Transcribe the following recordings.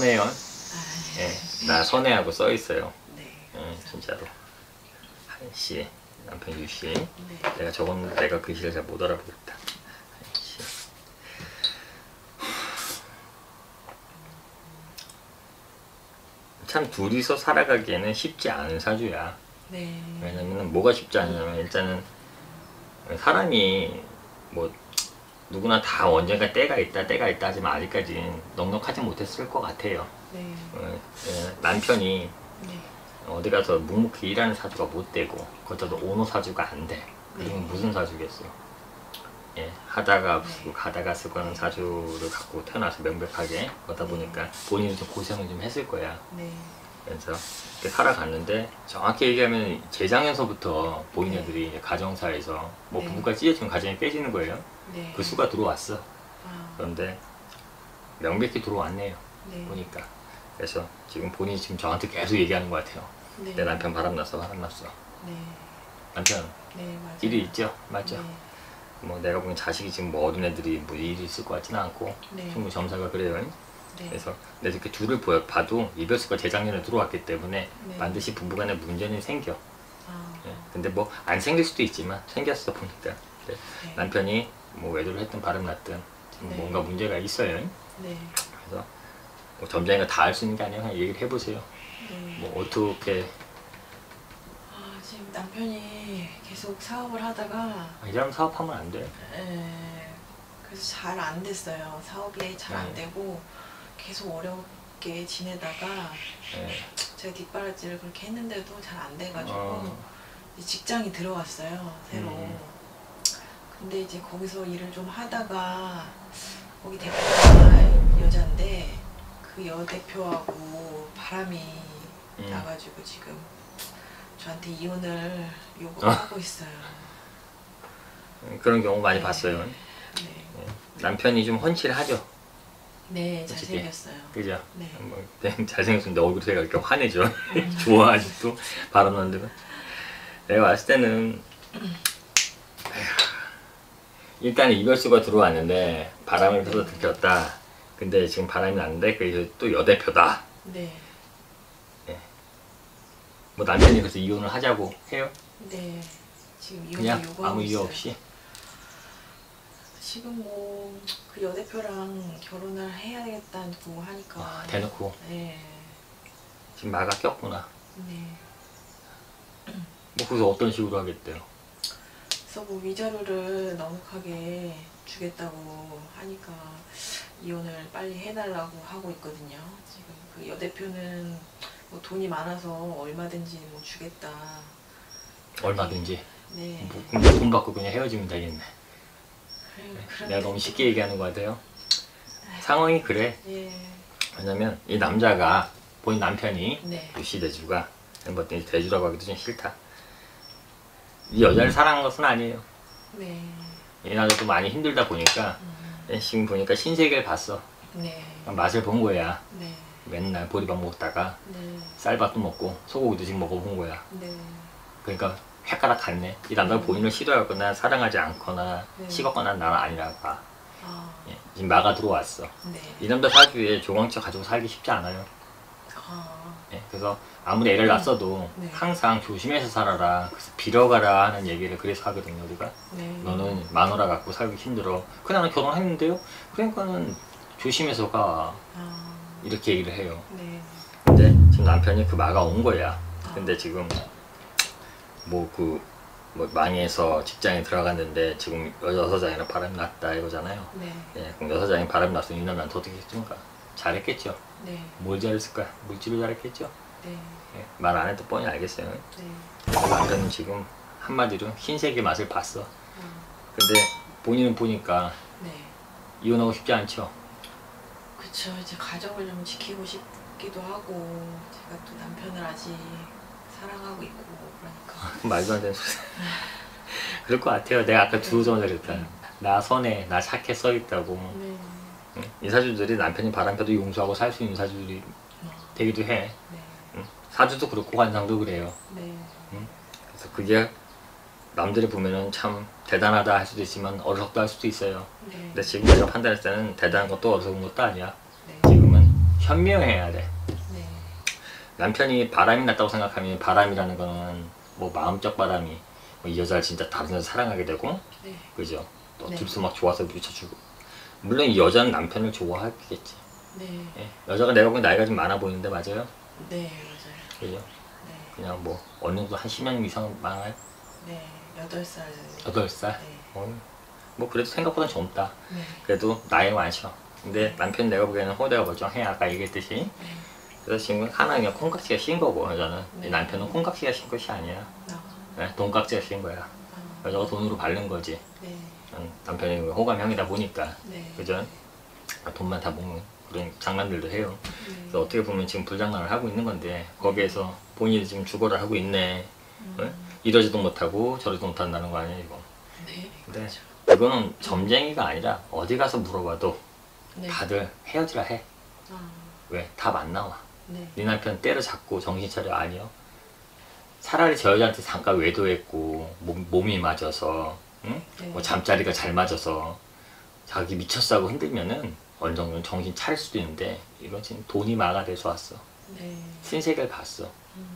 참 선해요. 아, 예, 나 선해하고 써 있어요. 네. 예, 진짜로. 한 씨 남편 유 씨. 네. 내가 적은 내가 글씨를 잘 못 알아보겠다. 한 씨. 참 둘이서 살아가기에는 쉽지 않은 사주야. 네. 왜냐면 뭐가 쉽지 않냐면 일단은 사람이 뭐 누구나 다 언젠가 때가 있다 때가 있다 하지만 아직까지 넉넉하지 못했을 것 같아요. 네. 어, 예, 남편이 네. 어디 가서 묵묵히 일하는 사주가 못 되고 그것도 오노 사주가 안 돼. 그러면 네. 무슨 사주겠어요? 예, 하다가 네. 쓰고 가다가 쓰고 하는 사주를 갖고 태어나서 명백하게 그러다 보니까 본인이 좀 고생을 좀 했을 거야. 네. 그래서 이렇게 살아갔는데 정확히 얘기하면 재작년서부터 보인 네. 애들이 이제 가정사에서 뭐 네. 부부가 찢어지면 가정이 깨지는 거예요. 네. 그 수가 들어왔어. 아, 그런데 명백히 들어왔네요. 네. 보니까. 그래서 지금 본인이 지금 저한테 계속 얘기하는 것 같아요. 네. 내 남편 바람났어, 바람났어. 네. 남편 네, 맞아요. 일이 있죠, 맞죠? 네. 뭐 내가 보기엔 자식이 지금 뭐 어린 애들이 뭐 일이 있을 것 같지는 않고 네. 충분히 점사가 그래요. 네. 그래서 근데 이렇게 둘을 보여, 봐도 이별수가 재작년에 들어왔기 때문에 네. 반드시 부부간에 문제는 생겨. 아, 예. 근데 뭐 안 생길 수도 있지만 생겼어 보니까 네. 네. 남편이 뭐 외도를 했든 바람 났든 네. 뭔가 문제가 있어요. 네. 그래서 뭐 점장이가 다알수 있는 게 아니라 그냥 얘기를 해보세요. 네. 뭐 어떻게 아, 지금 남편이 계속 사업을 하다가 아, 이러면 사업하면 안 돼. 에, 그래서 잘 안 됐어요. 사업이 잘안 네. 되고 계속 어렵게 지내다가 예. 제가 뒷바라지를 그렇게 했는데도 잘 안 돼가지고 어, 직장이 들어갔어요 새로. 음. 근데 이제 거기서 일을 좀 하다가 거기 대표가 여자인데 그 여 대표하고 바람이 음. 나가지고 지금 저한테 이혼을 아. 요구하고 있어요. 그런 경우 많이 네. 봤어요. 네, 예. 남편이 좀 헌칠하죠. 네. 잘생겼어요. 그죠? 네. 뭐, 잘생겼는데 얼굴이 제가 이렇게 화내죠. 좋아 아직도 바람 나는데 내가 봤을 때는 에휴, 일단 이별수가 들어왔는데 바람을 불어 들켰다. 근데 지금 바람이 났는데 그래서 또 여대표다. 네, 뭐 남편이 그래서 이혼을 하자고 해요. 네. 지금 이혼을 그냥 아무 이유. 없이. 지금 뭐 그 여대표랑 결혼을 해야겠다고 하니까. 아, 대놓고 네, 지금 마가 꼈구나. 네. 뭐 그래서 어떤 식으로 하겠대요. 그래서 뭐 위자료를 넉넉하게 주겠다고 하니까 이혼을 빨리 해달라고 하고 있거든요. 지금 그 여대표는 뭐 돈이 많아서 얼마든지 뭐 주겠다. 얼마든지. 네. 뭐, 돈 받고 그냥 헤어지면 되겠네. 그래, 내가 너무 또- 쉽게 얘기하는 것 같아요. 상황이 그래. 예. 왜냐면 이 남자가 본인 남편이 네. 유씨 대주가 뭐 대주라고 하기도 좀 싫다. 이 여자를 사랑한 것은 아니에요. 네. 이 남자도 많이 힘들다 보니까 음, 지금 보니까 신세계를 봤어. 네. 맛을 본 거야. 네. 맨날 보리밥 먹다가 네. 쌀밥도 먹고 소고기도 지금 먹어본 거야. 네. 그러니까 헷가닥 갔네. 이 남자가 음. 본인을 싫어하거나 사랑하지 않거나 네. 식었거나 나는 아니라고 봐. 아, 예, 지금 마가 들어왔어. 네. 이 남자 사주에 조광채 가지고 살기 쉽지 않아요. 아, 예, 그래서 아무리 애를 낳았어도 네. 항상 조심해서 살아라. 그래서 빌어가라 하는 얘기를 그래서 하거든요, 우리가. 네. 너는 마누라 갖고 살기 힘들어. 그래, 나는 결혼했는데요? 그러니까는 조심해서 가. 아, 이렇게 얘기를 해요. 네. 근데 지금 남편이 그 마가 온 거야. 근데 지금 뭐 그, 뭐 망해서 직장에 들어갔는데 지금 여사장이랑 바람이 났다 이거잖아요. 네. 예, 그럼 여사장이 바람이 났으면 이 남자는 어떻게 했던가? 잘했겠죠. 네. 뭘 잘했을까? 물질을 잘했겠죠. 네. 예, 말안 해도 뻔히 알겠어요. 네. 남편은 지금 한마디로 흰색의 맛을 봤어. 아, 근데 본인은 보니까 네. 이혼하고 싶지 않죠. 그쵸. 이제 가정을 좀 지키고 싶기도 하고, 제가 또 남편을 아직 사랑하고 있고, 그러니까. 말도 안 되는 소리. 그럴 것 같아요. 내가 아까 들어오자마자 그랬다. 나 선해, 나 착해 써있다고. 네. 응? 이 사주들이 남편이 바람펴도 용서하고 살 수 있는 사주들이 어, 되기도 해. 네. 응? 사주도 그렇고 관상도 그래요. 네. 그래서 그게 남들이 보면은 참 대단하다 할 수도 있지만 어리석다 할 수도 있어요. 네. 근데 지금 내가 판단했을 때는 대단한 것도 어리석은 것도 아니야. 네. 지금은 현명해야 돼. 네. 남편이 바람이 났다고 생각하면 바람이라는 거는 뭐 마음적 바람이 뭐 이 여자를 진짜 다른 여자 사랑하게 되고 네. 그죠? 또 네. 딥스 막 좋아서 미쳐주고 물론 이 여자는 남편을 좋아하겠지. 네. 예. 여자가 내가 보기엔 나이가 좀 많아 보이는데 맞아요? 네, 그죠? 네. 그냥 뭐 어느 정도 한 10년 이상 많아요? 네. 여덟 살. 8살? 네. 어, 뭐 그래도 생각보다 젊다. 네. 그래도 나이 많죠. 근데 남편 내가 보기에는 호대가 멀쩡해 아까 얘기했듯이 네. 그래서 지금 하나 그냥 콩깍지가 씌인 거고 여자는 네. 이 남편은 콩깍지가 씌인 것이 아니야 아. 네, 돈깍지가 씌인 거야 아. 여자가 돈으로 바른 거지 네. 음, 남편이 호감형이다 보니까 네. 그죠? 아, 돈만 다 먹는 그런 장난들도 해요 네. 그래서 어떻게 보면 지금 불장난을 하고 있는 건데 거기에서 본인이 지금 죽어라 하고 있네 어? 이러지도 못하고 저러지도 못한다는 거 아니야 이거 네. 근데 이거는 점쟁이가 아니라 어디 가서 물어봐도 네. 다들 헤어지라 해 아. 왜? 답 안 나와 네. 네 남편 때려잡고 정신 차려 아니요 차라리 저 여자한테 잠깐 외도했고 몸, 몸이 맞아서 응? 네. 뭐 잠자리가 잘 맞아서 자기 미쳤다고 흔들면은 어느 정도는 정신 차릴 수도 있는데 이건 지금 돈이 마가 돼서 왔어 네. 신세계를 봤어 음.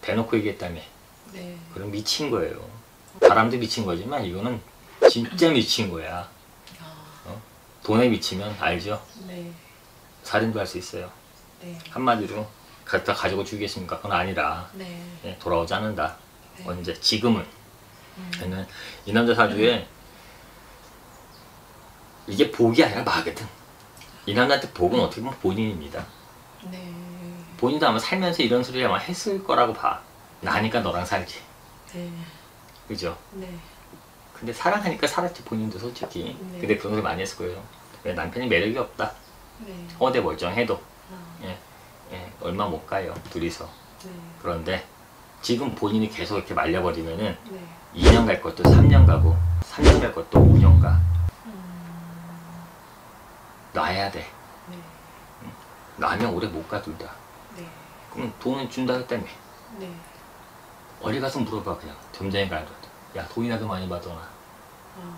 대놓고 얘기했다며 네. 그럼 미친 거예요 바람도 미친 거지만 이거는 진짜 미친 거야 아. 돈에 미치면 알죠 네. 살인도 할 수 있어요 네. 한마디로 갖다 가지고 죽이겠습니까 그건 아니라 네. 예, 돌아오지 않는다 네. 언제 지금은 음. 이 남자 사주에 이게 복이 아니라 마거든 이 남자한테 복은 어떻게 보면 본인입니다 네. 본인도 아마 살면서 이런 소리 아마 했을 거라고 봐 나니까 너랑 살지 네. 그죠 네. 근데 사랑하니까 살았지 본인도 솔직히 네. 근데 그런 소리 많이 했을 거예요 왜 남편이 매력이 없다 네. 허대 멀쩡해도 아. 예, 예, 얼마 못 가요 둘이서 네. 그런데 지금 본인이 계속 이렇게 말려버리면은 네. 2년 갈 것도 3년 가고 3년 갈 것도 5년 가 음. 놔야 돼 네. 놔면 오래 못가둘 다. 네. 그럼 돈은 준다 했다며 네. 어디 가서 물어봐 그냥 점쟁이 가도 야 돈이라도 많이 받아놔 아.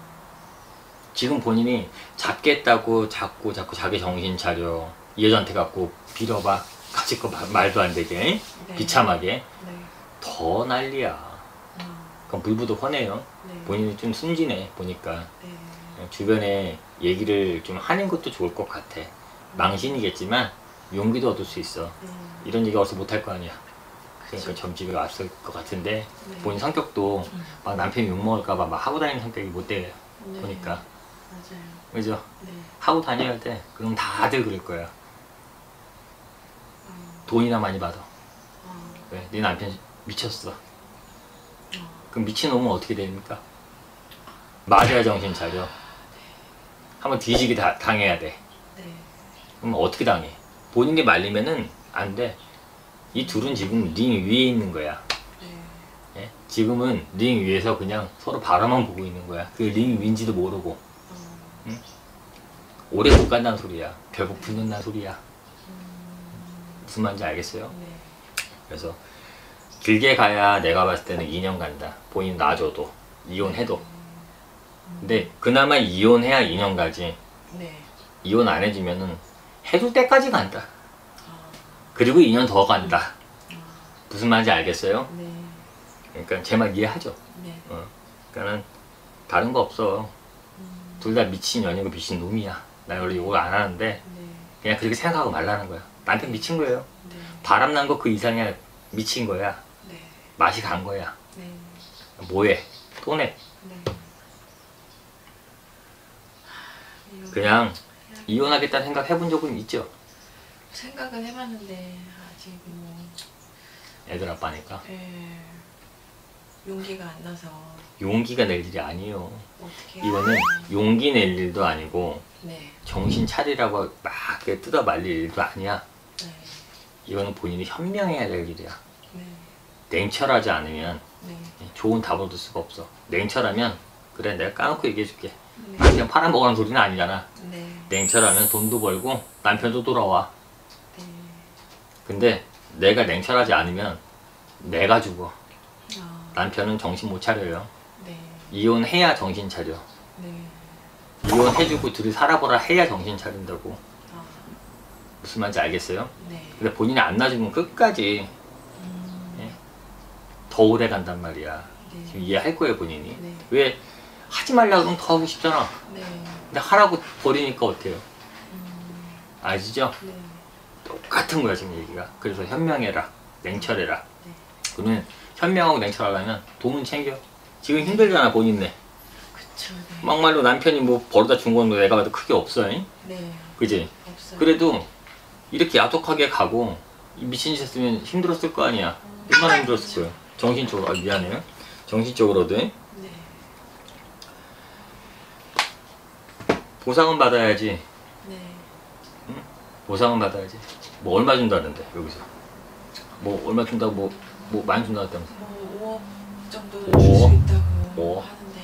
지금 본인이 잡겠다고 자꾸 자꾸 자기 정신 차려 이 여자한테 갖고 빌어봐 가질 거 마- 말도 안 되게 네. 비참하게 네. 더 난리야 아. 그럼 불부도 화내요 네. 본인이 좀 순진해 보니까 네. 주변에 얘기를 좀 하는 것도 좋을 것 같아 망신이겠지만 용기도 얻을 수 있어 음. 이런 얘기 어서 못할 거 아니야 그러니까. 점집에 왔을 것 같은데 네. 본인 성격도 음. 막 남편이 욕먹을까봐 막 하고 다니는 성격이 못 돼. 네. 보니까. 맞아요. 그죠? 네. 하고 다녀야 돼. 그럼 다들 그럴 거야. 아. 돈이나 많이 받아. 아. 왜? 네 남편 미쳤어. 아. 그럼 미친 놈은 어떻게 됩니까? 맞아야 정신 차려. 한번 뒤지게 다, 당해야 돼. 네. 그럼 어떻게 당해? 본인이 말리면은 안 돼. 이 둘은 지금 링 위에 있는 거야. 네. 예? 지금은 링 위에서 그냥 서로 바라만 보고 있는 거야. 그 링 위인지도 모르고. 어. 오래 못 간다는 소리야. 결국 붙는다는 소리야. 무슨 말인지 알겠어요? 네. 그래서 길게 가야 내가 봤을 때는 2년 간다. 본인 놔줘도 이혼해도. 근데 그나마 이혼해야 2년 가지. 네. 이혼 안 해주면은 해줄 때까지 간다. 아. 그리고 2년 더 간다. 아. 무슨 말인지 알겠어요? 네. 그러니까 제 말 이해하죠? 네. 어. 그러니까는 다른 거 없어. 음. 둘다 미친 년이고 미친 놈이야. 나 원래 욕을 안 하는데 네. 그냥 그렇게 생각하고 말라는 거야. 남편 미친 거예요. 네. 바람 난 거 그 이상이야. 미친 거야. 네. 맛이 간 거야. 네. 뭐해? 또 내. 네. 이혼- 그냥 이혼하겠다는 생각 해본 적은 있죠. 생각은 해봤는데 아직 뭐 애들 아빠니까. 예, 용기가 안 나서 용기가 낼 일이 아니에요. 어떻게 이거는 용기 낼 일도 아니고 네. 정신 차리라고 막 이렇게 뜯어 말릴 일도 아니야. 네. 이거는 본인이 현명해야 될 일이야. 네. 냉철하지 않으면 네. 좋은 답을 얻을 수가 없어. 냉철하면 그래 내가 까놓고 얘기해줄게. 네. 그냥 팔아먹으라는 소리는 아니잖아. 네. 냉철하면 돈도 벌고 남편도 돌아와. 네. 근데 내가 냉철하지 않으면 내가 죽어. 아, 남편은 정신 못 차려요. 네. 이혼해야 정신 차려. 네. 이혼해주고 둘이 살아보라 해야 정신 차린다고. 아, 무슨 말인지 알겠어요? 네. 근데 본인이 안 놔주면 끝까지 음, 더 오래 간단 말이야. 지금 네. 이해할 거예요 본인이. 네. 왜 하지 말라고 그러면 더 하고 싶잖아. 네. 근데 하라고 버리니까 어때요? 음, 아시죠? 네. 똑같은 거야 지금 얘기가. 그래서 현명해라, 냉철해라. 네. 그러면 현명하고 냉철하려면 돈은 챙겨. 지금 힘들잖아 본인네. 그쵸. 네. 막말로 남편이 뭐 벌어다 준 건 내가 봐도 크게 없어. 잉? 네. 그지? 없어요. 그래도 이렇게 야속하게 가고 이 미친 짓 했으면 힘들었을 거 아니야. 얼마나 힘들었을 거야. 정신적으로, 아, 미안해요. 정신적으로도. 잉? 네. 보상은 받아야지. 네. 보상은 받아야지. 뭐 얼마 준다는데 여기서. 뭐 얼마 준다고 뭐, 뭐 많이 준다고 했다면서. 뭐 5억 정도는 오. 줄수 있다고 오. 하는데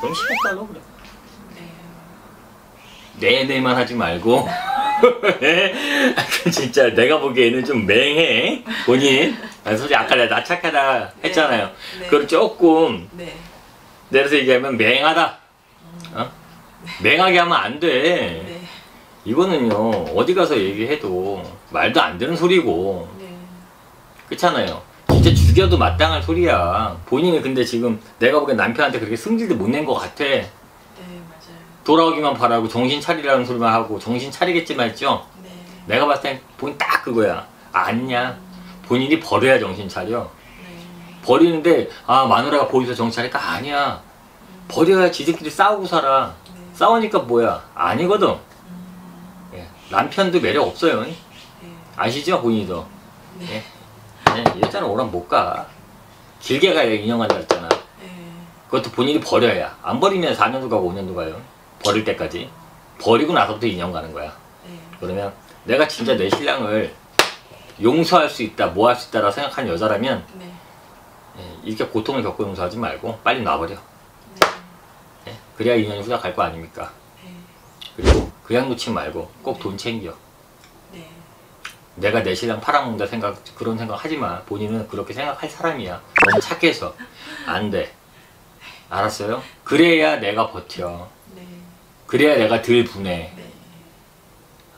그럼 10억 달러 그래. 네. 네네만 하지 말고. 진짜 내가 보기에는 좀 맹해. 본인. 아니, 솔직히 아까 내가 나 착하다 했잖아요. 네. 그걸 조금 네. 내려서 얘기하면 맹하다. 어? 맹하게 하면 안 돼. 네. 이거는요 어디 가서 얘기해도 말도 안 되는 소리고 네. 그렇잖아요. 진짜 죽여도 마땅할 소리야. 본인이 근데 지금 내가 보기엔 남편한테 그렇게 승질도 못 낸 것 같아. 네, 맞아요. 돌아오기만 바라고 정신 차리라는 소리만 하고 정신 차리겠지만 했죠. 네. 내가 봤을 땐 본인 딱 그거야. 아니야. 본인이 버려야 정신 차려. 네. 버리는데 아 마누라가 보여서 정신 차릴까? 아니야. 버려야 지들끼리 싸우고 살아. 네. 싸우니까 뭐야? 아니거든. 음, 예. 남편도 매력 없어요. 네. 아시죠? 본인도. 네. 예. 예. 이랬잖아 오랑 못 가. 길게 가야 2년 간다 했잖아. 네. 그것도 본인이 버려야. 안 버리면 4년도 가고 5년도 가요. 버릴 때까지. 버리고 나서부터 2년 가는 거야. 네. 그러면 내가 진짜 내 신랑을 용서할 수 있다, 뭐 할 수 있다라고 생각하는 여자라면 네. 예, 이렇게 고통을 겪고 용서하지 말고 빨리 놔버려. 네. 예, 그래야 인연이 후닥할 거 아닙니까? 네. 그리고 그냥 놓지 말고 꼭 돈 챙겨. 네. 내가 내 신랑 팔아먹는다 생각 그런 생각 하지 마. 본인은 그렇게 생각할 사람이야. 너무 착해서 안 돼. 알았어요? 그래야 내가 버텨. 네. 그래야 내가 덜 분해. 네.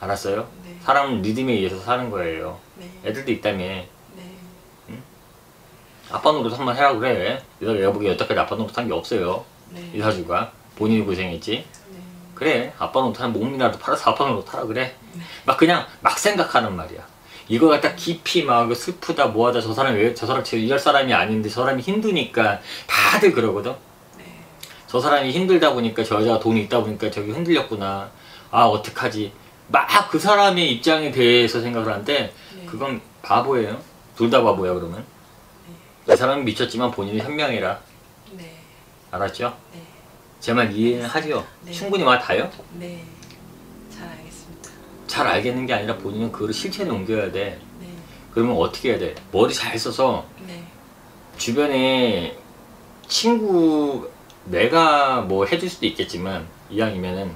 알았어요? 네. 사람은 리듬에 의해서 사는 거예요. 네. 애들도 있다며. 네. 아빠 노릇 한번 해라 그래. 내가 보기에 여태까지 아빠 노릇 한게 없어요. 네. 이 사주가 본인이 고생했지. 네. 그래 아빠 노릇 한 몸이라도 팔아서 아빠 노릇 하라 그래. 막 그냥 막 생각하는 말이야. 이거 갖다 깊이 막 슬프다 뭐하다 저 사람이 왜저 사람 이럴 사람이 아닌데 저 사람이 힘드니까 다들 그러거든. 네. 저 사람이 힘들다 보니까 저 여자가 돈이 있다 보니까 저기 흔들렸구나. 아 어떡하지. 막 그 사람의 입장에 대해서 생각을 하는데 네. 그건 바보예요. 둘 다 바보야 그러면. 이 사람은 미쳤지만 본인이 현명해라. 네. 알았죠? 네. 제 말 이해는 하죠? 네. 충분히 와 닿아요? 네. 잘 알겠습니다. 잘 알겠는 게 아니라 본인은 그걸 실천에 옮겨야 돼. 네. 그러면 어떻게 해야 돼? 머리 잘 써서 네. 주변에 친구 내가 뭐 해줄 수도 있겠지만 이왕이면은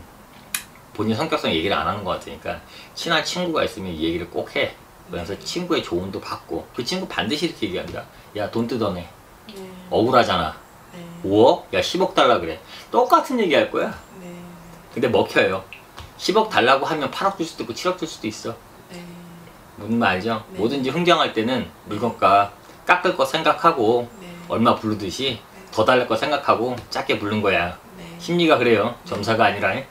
본인 성격상 얘기를 안 하는 것 같으니까 친한 친구가 있으면 이 얘기를 꼭 해. 그래서 친구의 조언도 받고 그 친구 반드시 이렇게 얘기한다. 야 돈 뜯어내. 네. 억울하잖아. 네. 5억? 야 10억 달라 그래. 똑같은 얘기 할 거야. 네. 근데 먹혀요. 10억 달라고 하면 8억 줄 수도 있고 7억 줄 수도 있어. 네. 무슨 말 알죠? 네. 뭐든지 흥정할 때는 물건값 깎을 거 생각하고 네. 얼마 부르듯이 더 달랄 거 생각하고 작게 부른 거야. 네. 심리가 그래요. 점사가 아니라. 네.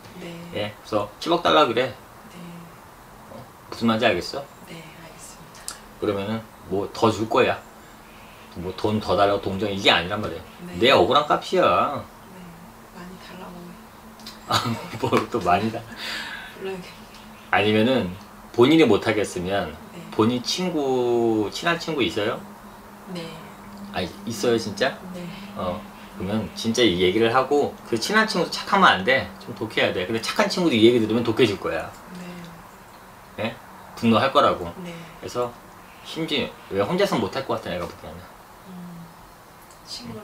예. 그래서 10억 달라 그래. 네. 무슨 말인지 알겠어? 네. 알겠습니다. 그러면은 뭐 더 줄 거야. 뭐 돈 더 달라고 동정 이게 아니란 말이야. 네. 내 억울한 값이야. 네. 많이 달라고 뭐 또 많이다. 불러야겠. 아니면은 본인이 못 하겠으면 네. 본인 친구 친한 친구 있어요? 네. 아 있어요 진짜? 네. 어 그러면 진짜 이 얘기를 하고 그 친한 친구도 착하면 안 돼. 좀 독해야 돼. 근데 착한 친구도 이 얘기 들으면 독해질 거야. 네. 예? 분노할 거라고. 네. 그래서 심지어 왜 혼자서 못할 것 같아 내가 보기에는. 음, 친구를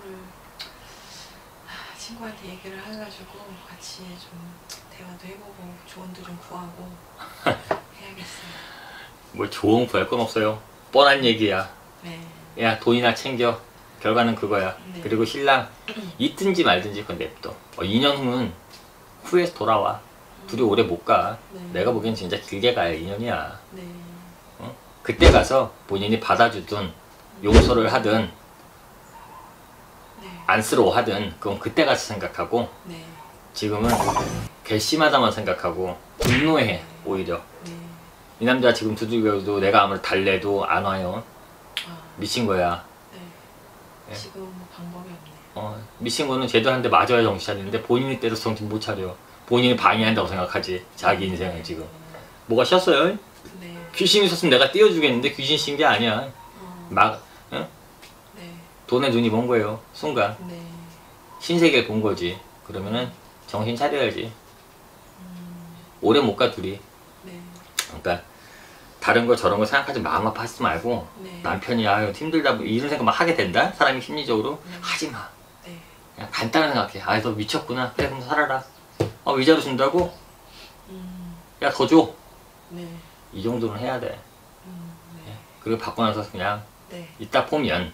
아, 친구한테 얘기를 해가지고 같이 좀 대화도 해보고 조언도 좀 구하고 해야겠어요. 뭐 좋은 구할 건 없어요. 뻔한 얘기야. 네. 야 돈이나 챙겨. 결과는 그거야. 네. 그리고 신랑 있든지 말든지 그건 냅둬. 어, 2년 후는 후에서 돌아와. 둘이 오래 못 가. 네. 내가 보기엔 진짜 길게 가야 인연이야. 네. 어? 그때 가서 본인이 받아주든 용서를 하든 네. 안쓰러워하든 그건 그때 가서 생각하고 네. 지금은 괘씸하다만 생각하고 분노해 오히려 네. 이 남자 지금 두들겨도 내가 아무리 달래도 안 와요 아, 미친 거야 네. 예. 지금 뭐 방법이 없네요. 어, 미친 거는 제대로 하는데 맞아야 정신 차리는데 본인이 때려서 정신 못 차려 본인이 방해한다고 생각하지 자기 인생을 지금 뭐가 쉬었어요? 네. 귀신 있었으면 내가 띄워주겠는데 귀신 쉰 게 아니야 어, 막 응? 네. 돈에 눈이 먼 거예요 순간 네. 신세계를 본 거지 그러면은 정신 차려야지 음, 오래 못 가 둘이 네. 그러니까 다른 거 저런 거 생각하지 마음 아파하지 말고 네. 남편이 아유 힘들다 뭐 이런 생각 막 하게 된다 사람이 심리적으로 네. 하지 마 네. 그냥 간단하게 생각해 아너 미쳤구나 그래 그럼 살아라 어 위자료 준다고 음, 야더 줘이 네. 정도는 해야 돼 음, 네. 그리고 받고 나서 그냥 네. 이따 보면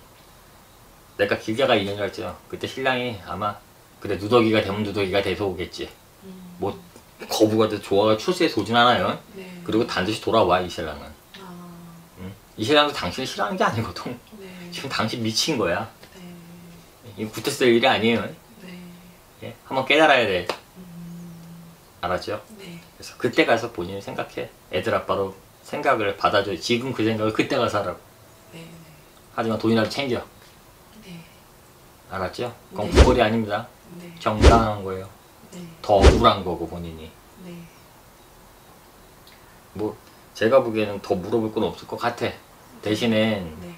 내가 길게가 2년이라 했죠 그때 신랑이 아마 그래 누더기가 되면 누더기가 돼서 오겠지 음, 뭐 거부가 돼서 조화가 오진 않아요 네. 그리고 반드시 돌아와 이 신랑은 아, 응? 이 신랑도 당신을 싫어하는 게 아니거든 네. 지금 당신 미친 거야 네. 이거 구태 쓸 일이 아니에요 네. 예? 한번 깨달아야 돼 음, 알았죠? 네. 그래서 그때 가서 본인이 생각해 애들 아빠로 생각을 받아줘 지금 그 생각을 그때 가서 하라고 네. 네. 하지만 돈이라도 챙겨 네. 알았죠? 그건 네. 구걸이 아닙니다 네. 정당한 거예요 네. 더 억울한 거고 본인이 네. 뭐 제가 보기에는 더 물어볼 건 없을 것 같아 대신에 네.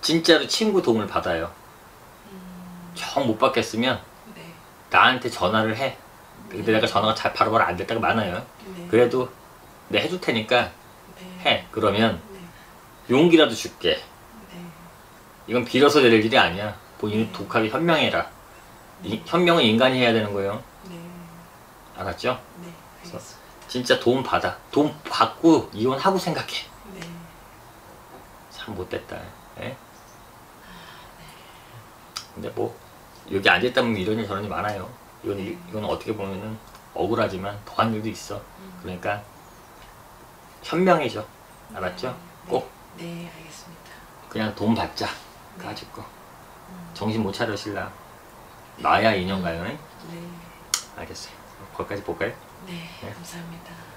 진짜로 친구 도움을 받아요 음, 정못 받겠으면 네. 나한테 전화를 해 근데 내가 전화가 잘 바로바로 안될 때가 많아요 네. 그래도 내가 해줄 테니까 네. 해 그러면 네. 용기라도 줄게 네. 이건 빌어서 될 일이 아니야 본인이 네. 독하게 현명해라 이- 현명은 인간이 해야 되는 거예요 네. 알았죠? 네. 알겠습니다. 진짜 도움 받아 도움 받고 이혼하고 생각해 네. 참 못됐다 예? 근데 뭐 여기 앉아있다면 이런 일 저런 일 많아요 이건, 네. 이건 어떻게 보면은 억울하지만 더한 일도 있어 음. 그러니까 현명해져 알았죠? 네. 꼭 네, 알겠습니다. 그냥 돈 받자 네. 가지고 음, 정신 못 차려 신랑 나야 인연 가요 응? 네. 알겠어요 거기까지 볼까요? 네, 네. 감사합니다.